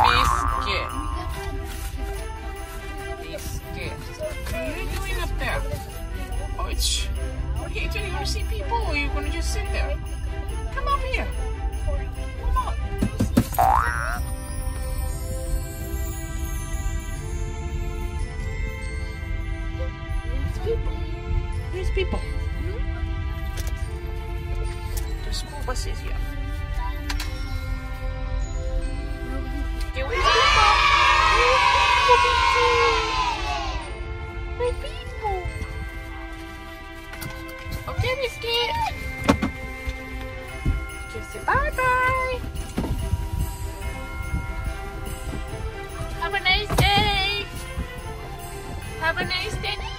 Biscuit. Biscuit. What are you doing up there? Oh, it's. Oh, what are you doing? You want to see people or are you going to just sit there? Come up here. Come on. There's people. There's people. Hmm? The school bus is here. Have a nice day.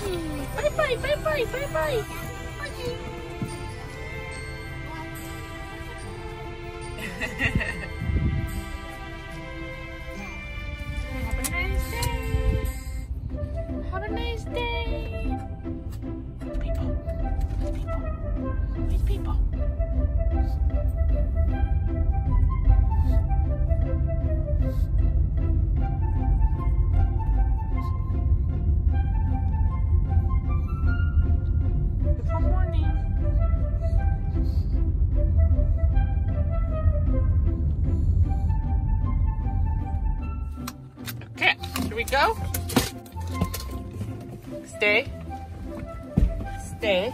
Bye bye, bye bye, bye bye. Have a nice day. Have a nice day. People. People. People? Go. Stay. Stay.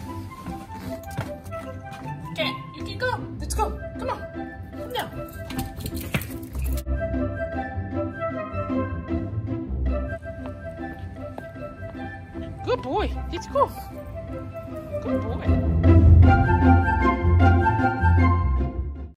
Okay, you can go. Let's go. Come on. Come down. Good boy. Let's go. Come